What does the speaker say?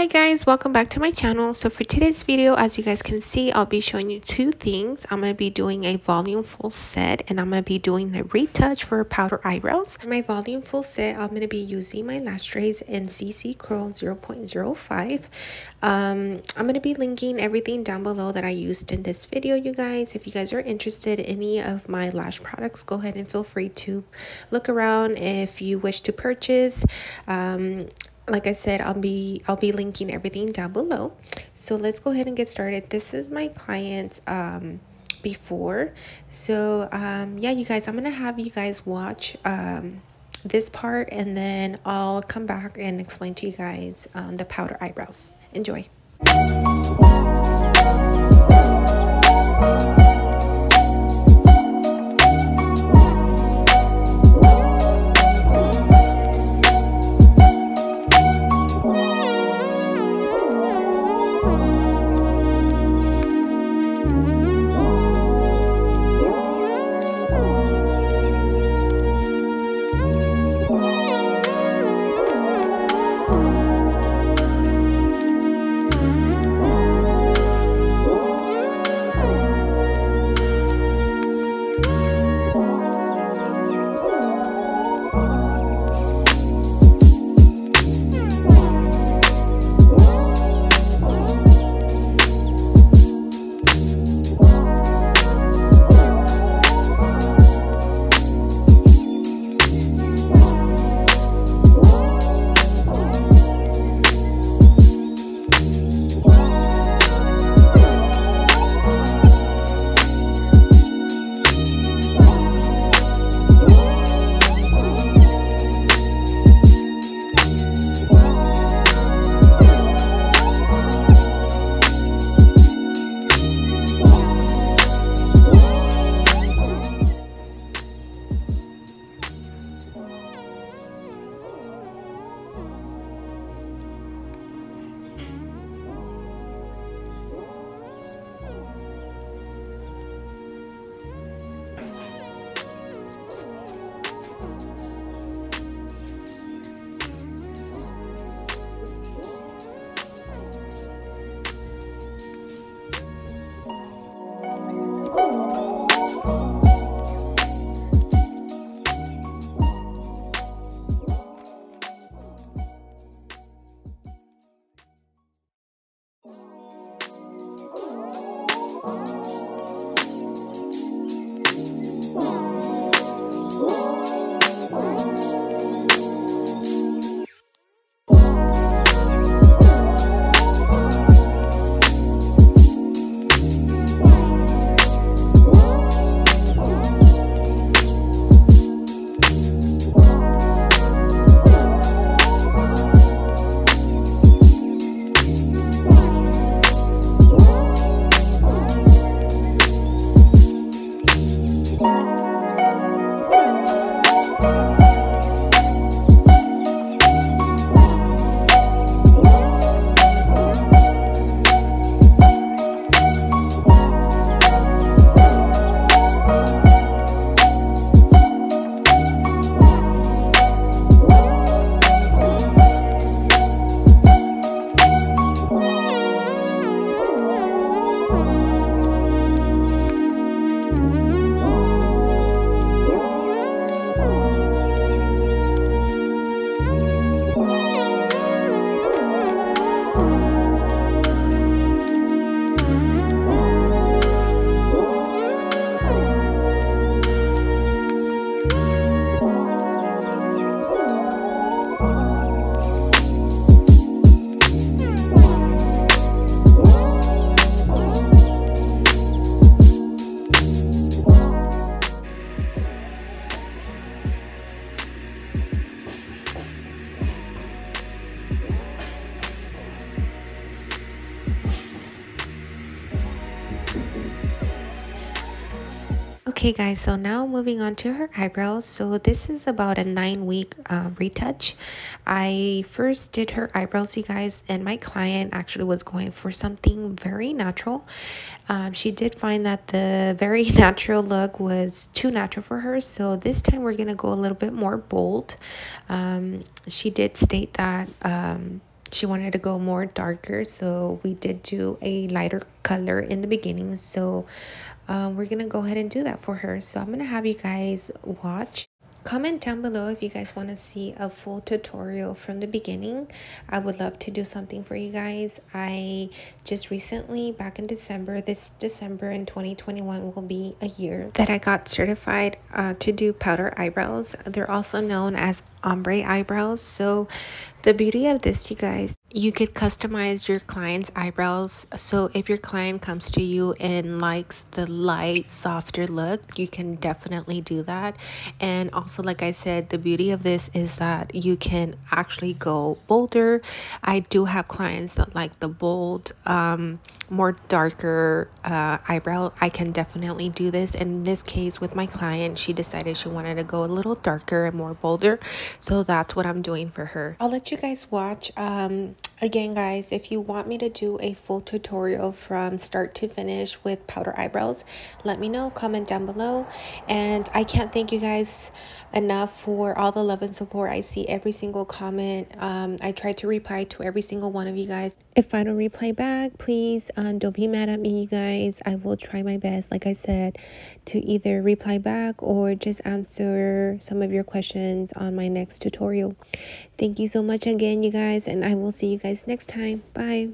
Hi guys, welcome back to my channel. So for today's video, as you guys can see, I'll be showing you two things. I'm going to be doing a volume full set and I'm going to be doing the retouch for powder eyebrows. For my volume full set, I'm going to be using my lash trays in CC Curl 0.05. Um, I'm going to be linking everything down below that I used in this video, you guys. If you guys are interested in any of my lash products, go ahead and feel free to look around if you wish to purchase. Um, like I said, I'll be I'll be linking everything down below. So let's go ahead and get started. This is my client um, before. So um, yeah, you guys, I'm gonna have you guys watch um, this part and then I'll come back and explain to you guys um, the powder eyebrows. Enjoy. Okay guys, so now moving on to her eyebrows. So this is about a nine week uh, retouch. I first did her eyebrows, you guys, and my client actually was going for something very natural. Um, she did find that the very natural look was too natural for her. So this time we're going to go a little bit more bold. Um, she did state that um, she wanted to go more darker so we did do a lighter color in the beginning. So um, we're gonna go ahead and do that for her. So i'm gonna have you guys watch comment down below if you guys want to see a full tutorial from the beginning. I would love to do something for you guys. I just recently back in december this december in 2021 will be a year that i got certified uh, to do powder eyebrows. They're also known as ombre eyebrows. So the beauty of this you guys you could customize your client's eyebrows. So if your client comes to you and likes the light softer look you can definitely do that. And also like i said the beauty of this is that you can actually go bolder. I do have clients that like the bold um more darker uh, eyebrow. I can definitely do this. In this case with my client she decided she wanted to go a little darker and more bolder. So that's what i'm doing for her. I'll let you guys watch um again guys if you want me to do a full tutorial from start to finish with powder eyebrows let me know comment down below. And i can't thank you guys enough for all the love and support i see every single comment. Um i try to reply to every single one of you guys if i don't reply back please um don't be mad at me you guys. I will try my best like i said to either reply back or just answer some of your questions on my next tutorial. Thank you so much again you guys and i will see you guys next time. Bye